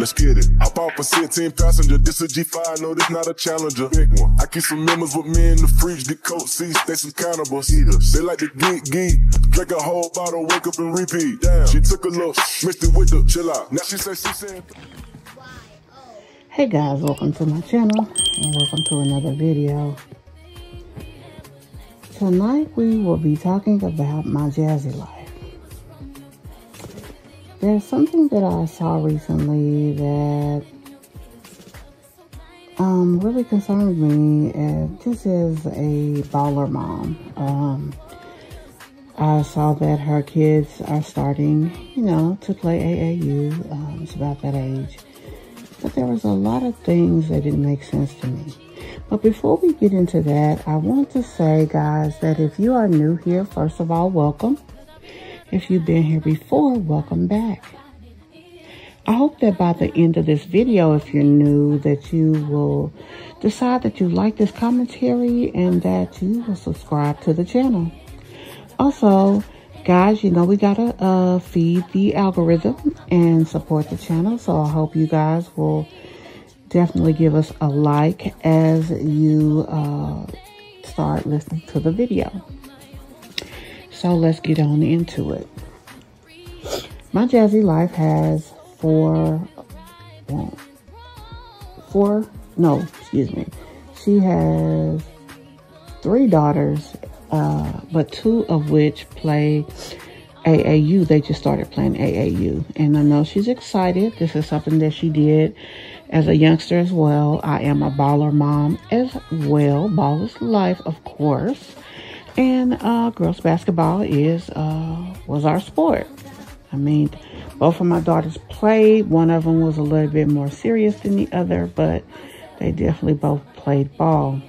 Let's get it. Hop off a 16 passenger. This a G5, no, this not a challenger. Big one. I keep some members with me in the fridge. Get coat seats, they some cannibals. Eaters. They like to geek, geek. Drink a whole bottle, wake up and repeat. Damn. She took a look, mixed it with the chill out. Now she say she said. Hey guys, welcome to my channel and welcome to another video. Tonight we will be talking about my jazzy life. There's something that I saw recently that um, really concerned me. And this is a baller mom. Um, I saw that her kids are starting, you know, to play AAU. Um, it's about that age. But there was a lot of things that didn't make sense to me. But before we get into that, I want to say, guys, that if you are new here, first of all, welcome. If you've been here before, welcome back. I hope that by the end of this video, if you're new, that you will decide that you like this commentary and that you will subscribe to the channel. Also, guys, you know we gotta uh, feed the algorithm and support the channel. So I hope you guys will definitely give us a like as you uh, start listening to the video. So let's get on into it. My Jazzy Life has four, four, no, excuse me. She has three daughters, uh, but two of which play AAU. They just started playing AAU. And I know she's excited. This is something that she did as a youngster as well. I am a baller mom as well. Baller's life, of course. And uh, girls basketball is uh, was our sport. I mean, both of my daughters played. One of them was a little bit more serious than the other, but they definitely both played ball.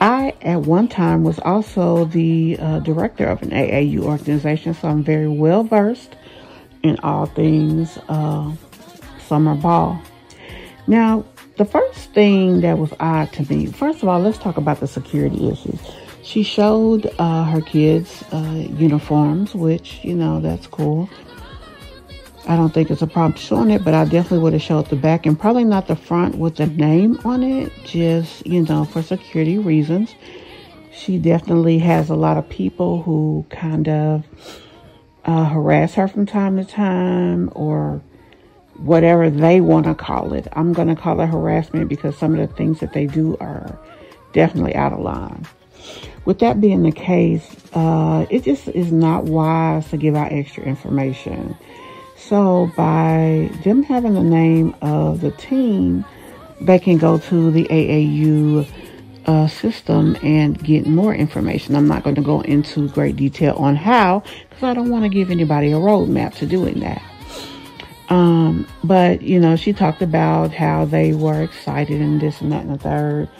I, at one time, was also the uh, director of an AAU organization, so I'm very well versed in all things uh, summer ball. Now, the first thing that was odd to me, first of all, let's talk about the security issues. She showed uh, her kids uh, uniforms, which, you know, that's cool. I don't think it's a problem showing it, but I definitely would have showed the back and probably not the front with the name on it, just, you know, for security reasons. She definitely has a lot of people who kind of uh, harass her from time to time or whatever they want to call it. I'm going to call it harassment because some of the things that they do are definitely out of line. With that being the case, uh, it just is not wise to give out extra information. So by them having the name of the team, they can go to the AAU uh, system and get more information. I'm not going to go into great detail on how because I don't want to give anybody a roadmap to doing that. Um, but you know, she talked about how they were excited and this and that and the third.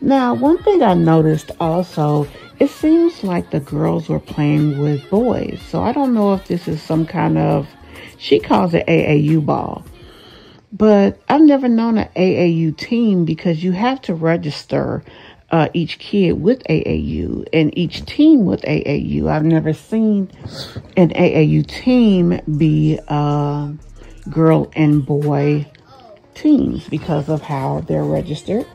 Now, one thing I noticed also, it seems like the girls were playing with boys. So I don't know if this is some kind of, she calls it AAU ball. But I've never known an AAU team because you have to register uh, each kid with AAU and each team with AAU. I've never seen an AAU team be uh, girl and boy teams because of how they're registered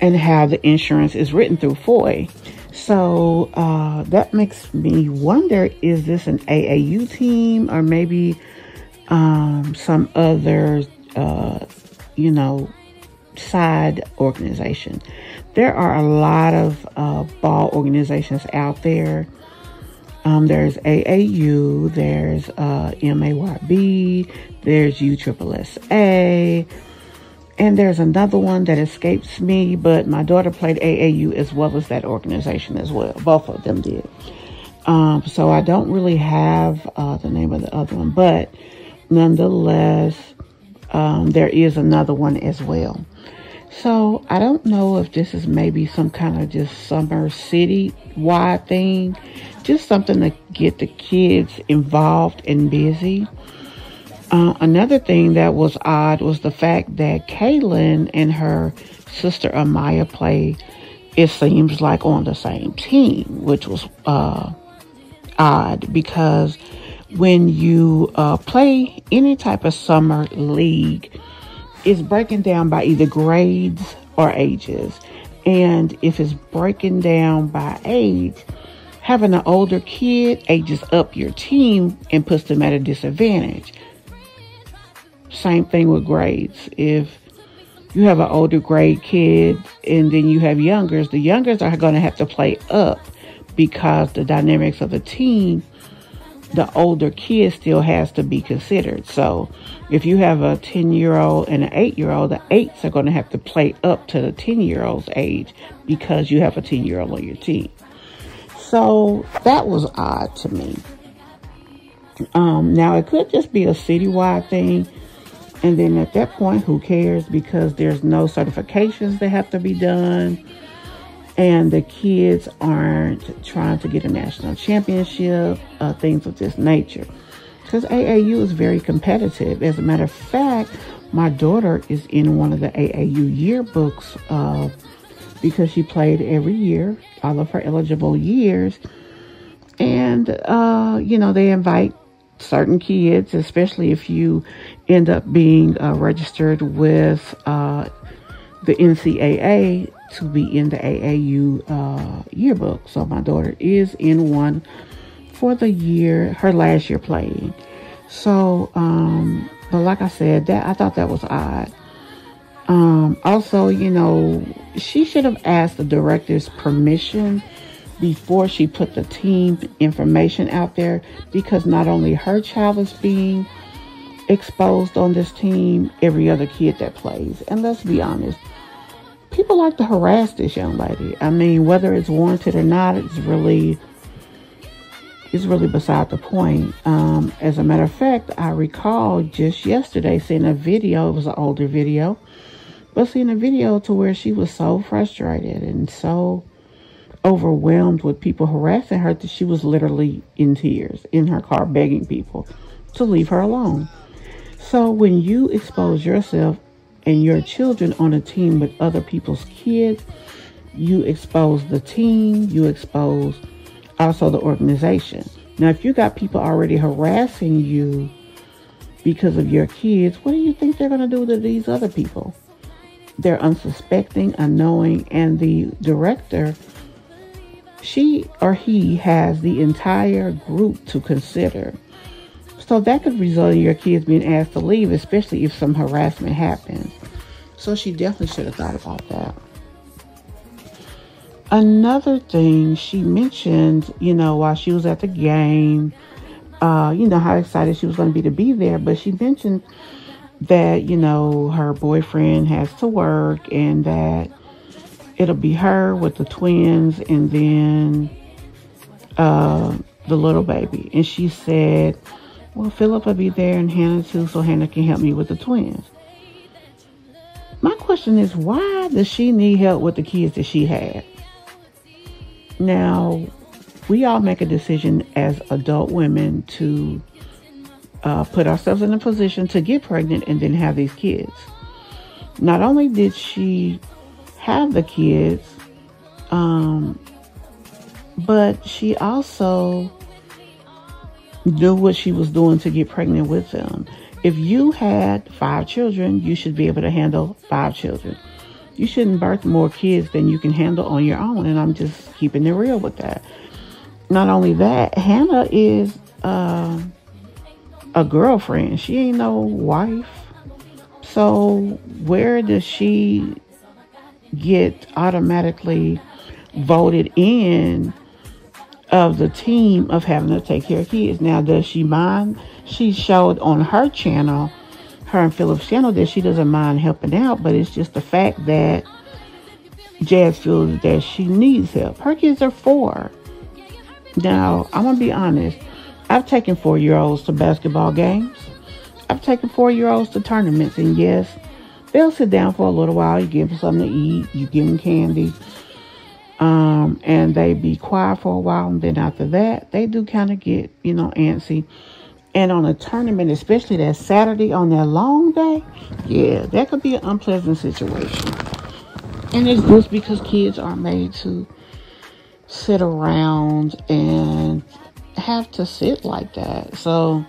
and how the insurance is written through FOI. So uh, that makes me wonder, is this an AAU team or maybe um, some other, uh, you know, side organization? There are a lot of uh, ball organizations out there. Um, there's AAU, there's uh, MAYB, there's USSSA, and there's another one that escapes me, but my daughter played AAU as well as that organization as well. Both of them did. Um, so I don't really have uh, the name of the other one, but nonetheless, um, there is another one as well. So I don't know if this is maybe some kind of just summer city wide thing, just something to get the kids involved and busy. Uh, another thing that was odd was the fact that Kaylin and her sister Amaya play, it seems like on the same team, which was uh, odd because when you uh, play any type of summer league, it's breaking down by either grades or ages. And if it's breaking down by age, having an older kid ages up your team and puts them at a disadvantage. Same thing with grades. If you have an older grade kid and then you have youngers, the youngers are going to have to play up because the dynamics of the team, the older kid still has to be considered. So if you have a 10 year old and an 8 year old, the 8s are going to have to play up to the 10 year old's age because you have a 10 year old on your team. So that was odd to me. Um, now it could just be a citywide thing. And then at that point, who cares? Because there's no certifications that have to be done. And the kids aren't trying to get a national championship, uh, things of this nature. Because AAU is very competitive. As a matter of fact, my daughter is in one of the AAU yearbooks uh, because she played every year, all of her eligible years. And, uh, you know, they invite certain kids, especially if you end up being uh, registered with uh, the NCAA, to be in the AAU uh, yearbook. So my daughter is in one for the year, her last year playing. So, um, but like I said, that I thought that was odd. Um, also, you know, she should have asked the director's permission before she put the team information out there because not only her child is being exposed on this team, every other kid that plays. And let's be honest, people like to harass this young lady. I mean, whether it's warranted or not, it's really it's really beside the point. Um, as a matter of fact, I recall just yesterday seeing a video. It was an older video but seeing a video to where she was so frustrated and so overwhelmed with people harassing her that she was literally in tears in her car begging people to leave her alone. So when you expose yourself and your children on a team with other people's kids, you expose the team, you expose also the organization. Now, if you got people already harassing you because of your kids, what do you think they're going to do to these other people? they're unsuspecting, unknowing, and the director, she or he has the entire group to consider. So that could result in your kids being asked to leave, especially if some harassment happens. So she definitely should have thought about that. Another thing she mentioned, you know, while she was at the game, uh, you know, how excited she was going to be to be there, but she mentioned that, you know, her boyfriend has to work and that it'll be her with the twins and then uh, the little baby. And she said, well, Philip will be there and Hannah too, so Hannah can help me with the twins. My question is, why does she need help with the kids that she had? Now, we all make a decision as adult women to uh, put ourselves in a position to get pregnant and then have these kids. Not only did she have the kids, um, but she also knew what she was doing to get pregnant with them. If you had five children, you should be able to handle five children. You shouldn't birth more kids than you can handle on your own. And I'm just keeping it real with that. Not only that, Hannah is uh, a girlfriend. She ain't no wife. So where does she get automatically voted in of the team of having to take care of kids? Now, does she mind? She showed on her channel, her and Philip's channel, that she doesn't mind helping out, but it's just the fact that Jazz feels that she needs help. Her kids are four. Now, I'm going to be honest. I've taken four year olds to basketball games. I've taken four year olds to tournaments, and yes, they'll sit down for a little while. You give them something to eat, you give them candy, um, and they be quiet for a while. And then after that, they do kind of get, you know, antsy. And on a tournament, especially that Saturday on that long day, yeah, that could be an unpleasant situation. And it's just because kids are made to sit around and have to sit like that. So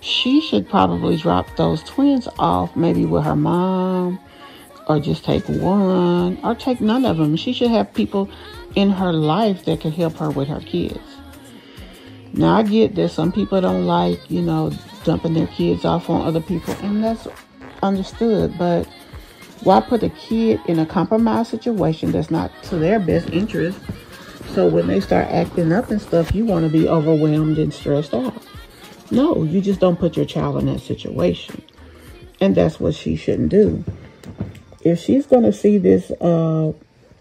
she should probably drop those twins off maybe with her mom or just take one or take none of them. She should have people in her life that can help her with her kids. Now, I get that some people don't like, you know, dumping their kids off on other people, and that's understood, but why put a kid in a compromised situation that's not to their best interest? So when they start acting up and stuff, you want to be overwhelmed and stressed out. No, you just don't put your child in that situation. And that's what she shouldn't do. If she's going to see this uh,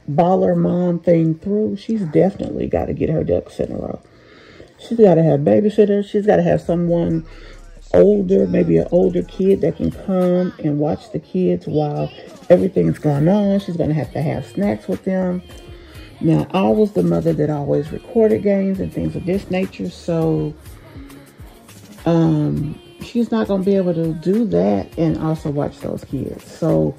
baller mom thing through, she's definitely got to get her ducks in a row. She's got to have babysitters. She's got to have someone older, maybe an older kid that can come and watch the kids while everything's going on. She's going to have to have snacks with them. Now, I was the mother that always recorded games and things of this nature, so um, she's not going to be able to do that and also watch those kids. So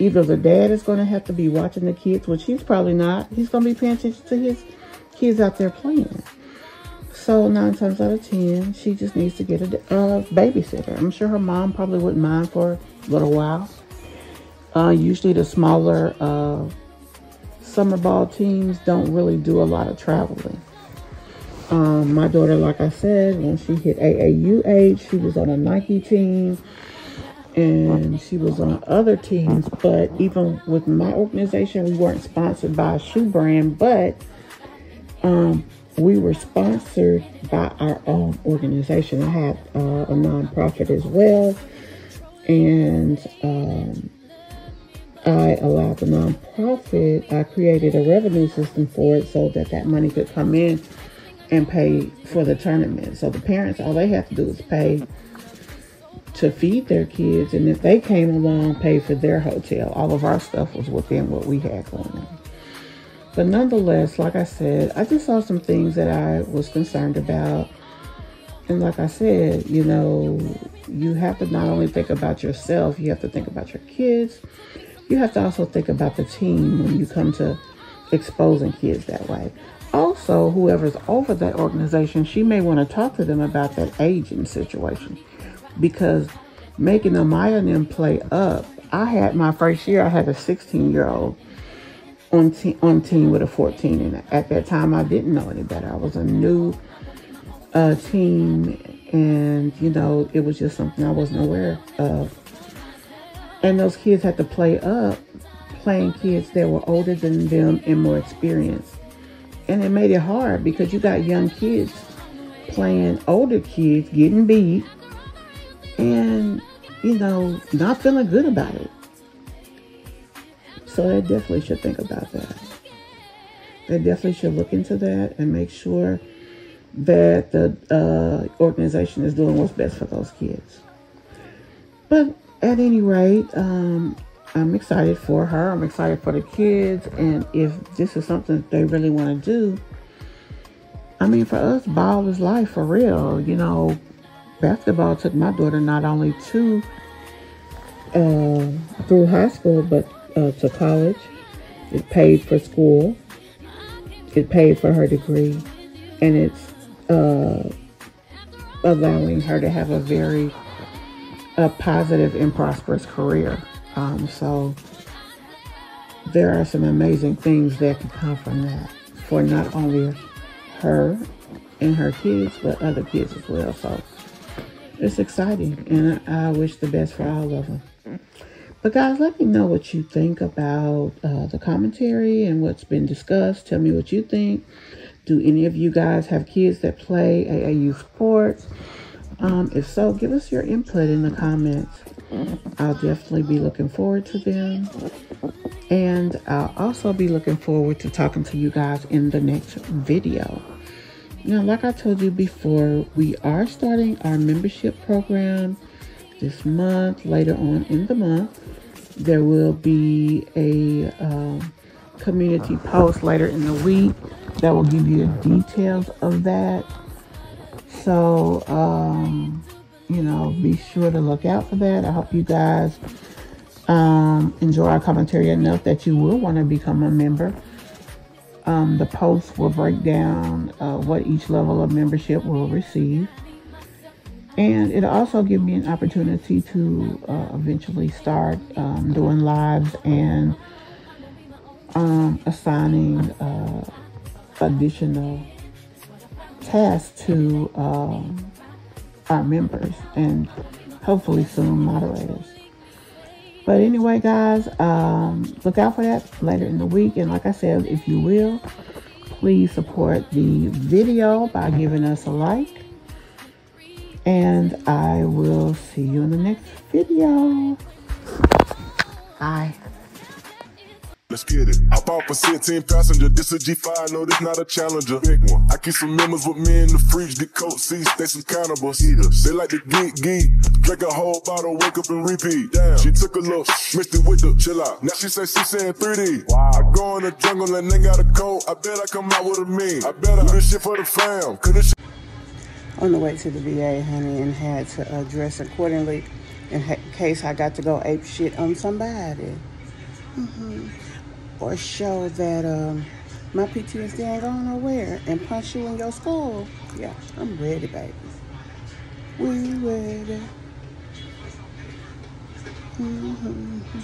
either the dad is going to have to be watching the kids, which he's probably not. He's going to be paying attention to his kids out there playing. So nine times out of ten, she just needs to get a uh, babysitter. I'm sure her mom probably wouldn't mind for a little while. Uh, usually the smaller uh, summer ball teams don't really do a lot of traveling. Um, my daughter, like I said, when she hit AAU age, she was on a Nike team and she was on other teams. But even with my organization, we weren't sponsored by a shoe brand, but um, we were sponsored by our own organization. I had uh, a nonprofit as well, and um, I allowed the nonprofit. I created a revenue system for it so that that money could come in and pay for the tournament. So the parents, all they have to do is pay to feed their kids, and if they came along, pay for their hotel. All of our stuff was within what we had going on. But nonetheless, like I said, I just saw some things that I was concerned about. And like I said, you know, you have to not only think about yourself, you have to think about your kids. You have to also think about the team when you come to exposing kids that way. Also, whoever's over that organization, she may want to talk to them about that aging situation because making Amaya and them play up. I had my first year, I had a 16 year old on, te- on team with a 14. And at that time, I didn't know any better. I was a new uh, team, and you know, it was just something I wasn't aware of. And those kids had to play up, playing kids that were older than them and more experienced. And it made it hard because you got young kids playing older kids, getting beat, and you know, not feeling good about it. So they definitely should think about that. They definitely should look into that and make sure that the uh, organization is doing what's best for those kids. But at any rate, um, I'm excited for her. I'm excited for the kids. And if this is something they really want to do, I mean, for us, ball is life for real. You know, basketball took my daughter not only to uh, through high school, but uh, to college. It paid for school. It paid for her degree. And it's uh, allowing her to have a very a positive and prosperous career. Um, so there are some amazing things that can come from that for not only her and her kids, but other kids as well. So it's exciting, and I wish the best for all of them. But guys, let me know what you think about uh, the commentary and what's been discussed. Tell me what you think. Do any of you guys have kids that play AAU sports? Um, if so, give us your input in the comments. I'll definitely be looking forward to them. And I'll also be looking forward to talking to you guys in the next video. Now, like I told you before, we are starting our membership program this month, later on in the month. There will be a um, community post later in the week that will give you the details of that. So, um, you know, be sure to look out for that. I hope you guys um, enjoy our commentary enough that you will want to become a member. Um, the post will break down uh, what each level of membership will receive. And it'll also give me an opportunity to uh, eventually start um, doing lives and um, assigning uh, additional tasks to um, our members and hopefully soon moderators. But anyway, guys, um, look out for that later in the week. And like I said, if you will, please support the video by giving us a like. And I will see you in the next video. Bye. Let's get it. Hop off a 16 passenger. This a G5, no, this not a challenger. Big one. I keep some members with me in the fridge, the coat seats, they some cannibals. Eaters. They like to geek, geek. Drink a whole bottle, wake up and repeat. Damn. She took a look, mixed it with the chill out. Now she say she saying 3D. Wow. I go in the jungle and they got a coat. I bet I come out with a mean. I bet I do this shit for the fam. Cause this shit on the way to the VA, honey, and had to uh, dress accordingly in case I got to go ape shit on somebody. Mm-hmm or show that um, my PTSD ain't going nowhere and punch you in your skull, yeah, I'm ready, baby. We ready. Mm-hmm.